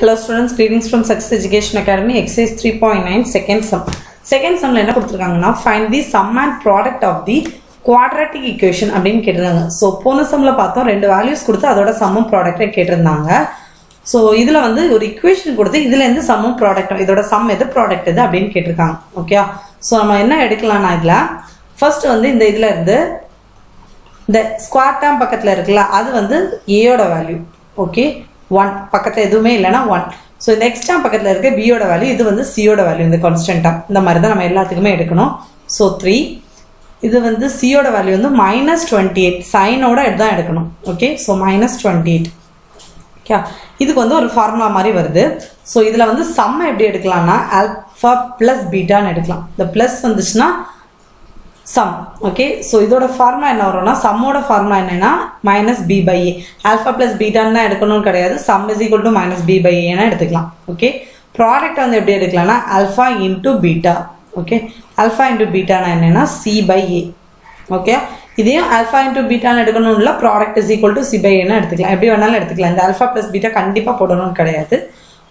Hello from greetings from Success Education Academy, exercise 3.9, second sum. Second sumல என்ன கொடுத்துருக்காங்கன்னா find the sum and product of the quadratic equation அப்படின்னு கேட்டிருந்தாங்க. So போன சம்மில் பார்த்தோம் ரெண்டு வேல்யூஸ் கொடுத்து அதோட சம்மும் ப்ராடக்டை கேட்டிருந்தாங்க. ஸோ இதில் வந்து ஒரு இக்குவேஷன் கொடுத்து இதுலேருந்து சம்மும் ப்ராடக்ட் இதோட சம் எது ப்ராடக்ட் எது அப்படின்னு கேட்டிருக்காங்க. ஓகே ஸோ நம்ம என்ன எடுக்கலாம்னா இதில் ஃபர்ஸ்ட் வந்து இந்த இதில் இருந்து இந்த ஸ்கொயர் டேம் பக்கத்தில் இருக்குல்ல அது வந்து ஏயோட வேல்யூ ஓகே ஒன் பக்கத்தில் எதுவுமே இல்லைன்னா ஒன் ஸோ இந்த எக்ஸ்ட்ரா பக்கத்தில் இருக்க பியோட வேல்யூ இது வந்து சியோட வேல்யூ இந்த கான்ஸ்டன்ட்டாக இந்த மாதிரி தான் நம்ம எல்லாத்துக்குமே எடுக்கணும். ஸோ த்ரீ இது வந்து சியோட வேல்யூ வந்து மைனஸ் டுவெண்ட்டி எயிட் சைனோட தான் எடுக்கணும். Okay so minus twenty eight okay இதுக்கு வந்து ஒரு ஃபார்முலா மாதிரி வருது. ஸோ இதில் வந்து சம்மை எப்படி எடுக்கலாம்னா ஆல்ஃபா ப்ளஸ் பீட்டான்னு எடுக்கலாம். இந்த ப்ளஸ் வந்துச்சுன்னா சம் ஓகே ஸோ இதோட ஃபார்முலா என்ன வரும்னா சம்மோட ஃபார்முலா என்னன்னா minus B by A alpha plus பீட்டான்னு தான் எடுக்கணும்னு கிடையாது. Sum is equal to minus B by ஏன்னா எடுத்துக்கலாம் ஓகே ப்ராடக்ட் வந்து எப்படி எடுக்கலாம்னா alpha into beta okay alpha into பீட்டானா என்னென்னா சி பை ஏ ஓகே இதையும் அல்ஃபா இன்டூ பீட்டான்னு எடுக்கணும் இல்லை product is equal to C by ஏன்னு எடுத்துக்கலாம். எப்படி வேணாலும் எடுத்துக்கலாம். இந்த அல்ஃபா ப்ளஸ் பீட்டா கண்டிப்பாக போடணும்னு கிடையாது.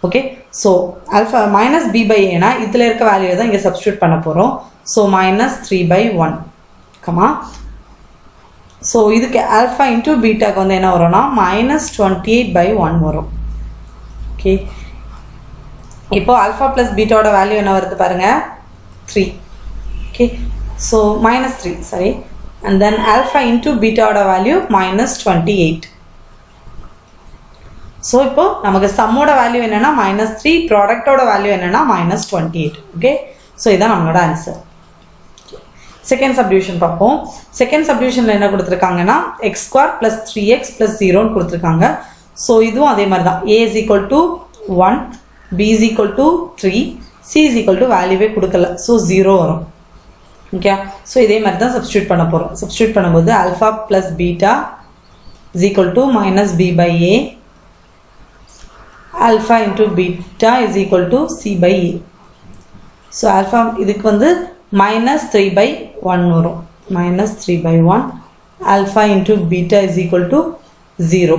Okay so alpha minus b by ஏனா இதில் இருக்க வேல்யூ தான் இங்கே சப்ஸ்டியூட் பண்ண போகிறோம் so minus three by one comma? So இதுக்கு ஆல்ஃபா இன்டூ பீட்டாக்கு வந்து என்ன வரும்னா minus twenty eight by one வரும். ஓகே இப்போ ஆல்ஃபா ப்ளஸ் பீட்டாவோட வேல்யூ என்ன வருது பாருங்கள் three okay so minus three sorry and then alpha into பீட்டாவோட value minus twenty eight so இப்போ நமக்கு சம்மோட வேல்யூ என்னென்னா மைனஸ் த்ரீ ப்ராடக்டோட வேல்யூ என்னன்னா minus twenty eight okay so இதான் நம்மளோட ஆன்சர் செகண்ட் சப்டிவிஷன் பார்ப்போம். செகண்ட் சப்டிவிஷனில் என்ன கொடுத்துருக்காங்கன்னா x square plus three x plus ஜீரோன்னு கொடுத்துருக்காங்க. ஸோ இதுவும் அதே மாதிரி தான். A is equal to one b is equal to three c is equal to வேல்யூவே கொடுக்கல. ஸோ ஜீரோ வரும். ஓகே ஸோ இதே மாதிரி தான் சப்ஸ்டியூட் பண்ண போகிறோம் சப்ஸ்டியூட் பண்ணும்போது alpha plus beta is equal to minus b by a alpha into beta is equal to c by E. So alpha இதுக்கு வந்து மைனஸ் த்ரீ பை ஒன் வரும். Minus three by one alpha into beta is equal to zero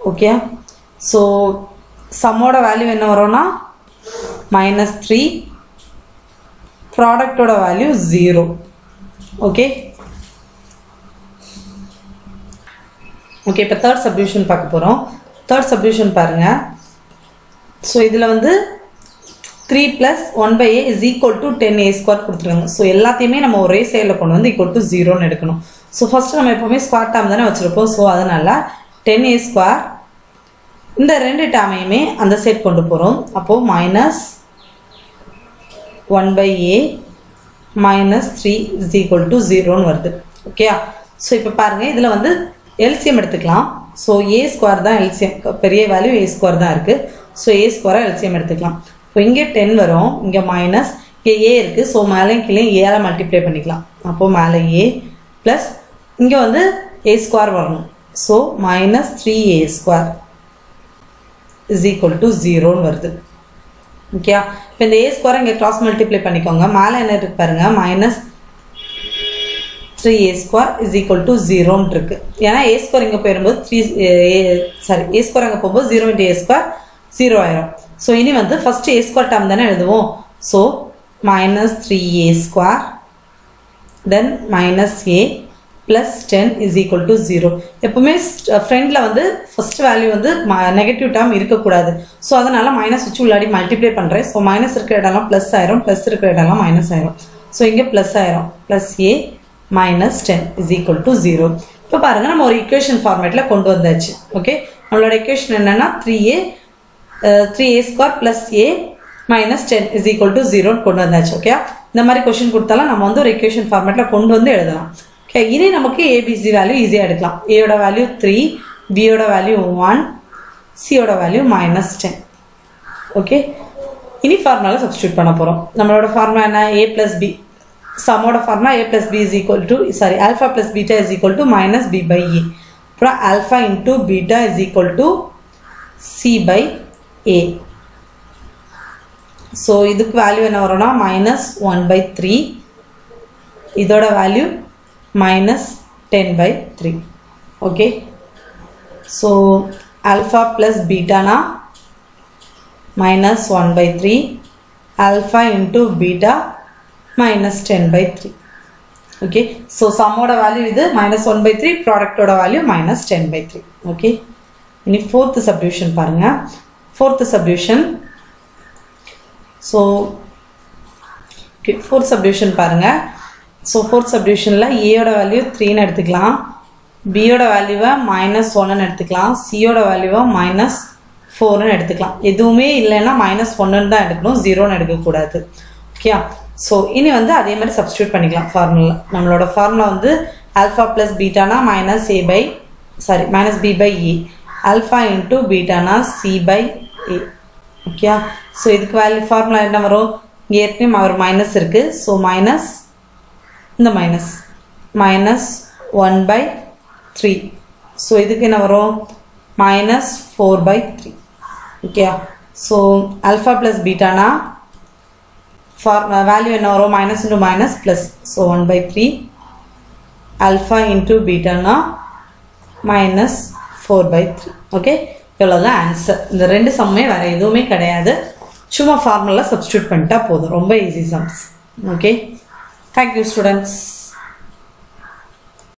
okay so சம்மோட value என்ன வரும்னா minus three ப்ராடக்டோட value zero okay okay இப்போ third subdivision பார்க்க போகிறோம் third subdivision பாருங்கள் ஸோ இதில் வந்து three plus one by a is equal to ten a square கொடுத்துருக்காங்க. ஸோ எல்லாத்தையுமே நம்ம ஒரே சைடில் கொண்டு வந்து ஈக்குவல் டு ஜீரோன்னு எடுக்கணும். ஸோ ஃபஸ்ட்டு நம்ம எப்போவுமே ஸ்கொயர் டேம் தானே வச்சுருப்போம். ஸோ அதனால் டென் ஏ ஸ்கொயர் இந்த ரெண்டு டேமையுமே அந்த சைட் கொண்டு போகிறோம் அப்போது minus one by a minus three is equal to ஜீரோன்னு வருது. ஓகேயா ஸோ இப்போ பாருங்கள் இதில் வந்து எல்சிஎம் எடுத்துக்கலாம். ஸோ ஏ ஸ்கொயர் தான் எல்சிஎம் பெரிய வேல்யூ ஏ ஸ்கொயர் தான் இருக்குது ஸோ ஏ ஸ்கொயராக எல்சிஎம் எடுத்துக்கலாம். இப்போ இங்கே டென் வரும். இங்கே மைனஸ் இங்கே ஏ இருக்குது ஸோ மேலே கீழே ஏல மல்டிப்ளை பண்ணிக்கலாம். அப்போது மேலே ஏ ப்ளஸ் இங்கே வந்து ஏ ஸ்கொயர் வரணும். So minus three a square is equal to ஜீரோன்னு வருது. ஓகே இப்போ இந்த ஏ ஸ்கொயர் இங்கே கிராஸ் மல்டிப்ளை பண்ணிக்கோங்க. மேலே என்ன இருக்கு பாருங்கள் minus three a square is equal to ஜீரோன்னு இருக்குது ஏன்னா ஏ ஸ்கொயர் இங்கே போயிடும்போது த்ரீ சாரி ஏ ஸ்கொயர் அங்கே போகும்போது zero into a square zero ஆயிரும். ஸோ இனி வந்து ஃபஸ்ட்டு ஏ ஸ்கொயர் டேம் தானே எழுதுவோம். So minus three a square then minus a plus ten is equal to zero எப்போவுமே ஃப்ரெண்டில் வந்து ஃபஸ்ட் வேல்யூ வந்து நெகட்டிவ் டேர்ம் இருக்கக்கூடாது. ஸோ அதனால் மைனஸ் வச்சு உள்ளாடி மல்டிப்ளை பண்ணுறேன் ஸோ மைனஸ் இருக்கிற இடம்லாம் ப்ளஸ் ஆயிரும். ப்ளஸ் இருக்கிற இடம்லாம் மைனஸ் ஆயிரும். ஸோ இங்கே ப்ளஸ் ஆயிரும். Plus a minus ten is equal to zero இப்போ பாருங்கள் நம்ம ஒரு இக்குவேஷன் ஃபார்மேட்டில் கொண்டு வந்தாச்சு. ஓகே நம்மளோட இக்குவேஷன் என்னென்னா three a three a square plus a minus ten is equal to ஜீரோன்னு கொண்டு வந்தாச்சு. ஓகே இந்த மாதிரி கொஷின் கொடுத்தாலும் நம்ம வந்து ஒரு இக்குவேஷன் ஃபார்மேட்டில் கொண்டு வந்து எழுதலாம். ஓகே இனி நமக்கு ஏபிசி வேல்யூ ஈஸியாக எடுக்கலாம். ஏயோட வேல்யூ த்ரீ பியோட வேல்யூ ஒன் சியோட வேல்யூ மைனஸ் டென் ஓகே இனி ஃபார்முலாவில் சப்ஸ்டியூட் பண்ண போகிறோம் நம்மளோட ஃபார்முலா என்ன? ஏ plus b சம்மோட formula a plus b is equal to sorry alpha plus beta is equal to minus b by a அப்புறம் alpha into beta is equal to c by a so இதுக்கு வேல்யூ என்ன வரும்னா minus one by three இதோட value minus ten by three okay so alpha plus பீட்டானா minus 1 by 3 alpha into beta minus 10 by 3 okay? So sum ஓட value இது minus 1 by 3 product ஓட value minus 10 by 3 okay? இனி fourth subdivision பாருங்க. Fourth subdivision. So okay fourth subdivision பாருங்க. So fourth சப்டிவிஷனில் ஏயோட value த்ரீன்னு எடுத்துக்கலாம். பியோட வேல்யூவை மைனஸ் ஒன்னுன்னு எடுத்துக்கலாம். சியோட வேல்யூவை மைனஸ் ஃபோர்னு எடுத்துக்கலாம். எதுவுமே இல்லைன்னா மைனஸ் ஒன்றுன்னு தான் எடுக்கணும். ஜீரோன்னு எடுக்கக்கூடாது. ஓகே ஸோ இனி வந்து அதே மாதிரி சப்ஸ்டியூட் பண்ணிக்கலாம் ஃபார்முலா நம்மளோட ஃபார்முலா வந்து ஆல்ஃபா ப்ளஸ் பீட்டானா minus a by sorry minus b by a alpha into பீட்டானா c by a okay so இதுக்கு வேல்யூ ஃபார்முலா என்ன வரும்? ஏற்கனவே ஒரு மைனஸ் இருக்குது ஸோ மைனஸ் இந்த minus minus one by three so இதுக்கு என்ன வரும்? Minus four by three okay so alpha plus பீட்டானா for value என்ன வரும் minus minus minus plus so one by three alpha beta na minus four by three okay இவ்வளோதான் answer இந்த ரெண்டு சம்மே வேறு எதுவுமே கிடையாது. சும்மா ஃபார்முலா சப்ஸ்டியூட் பண்ணிட்டா போதும். ரொம்ப easy sums okay thank you students.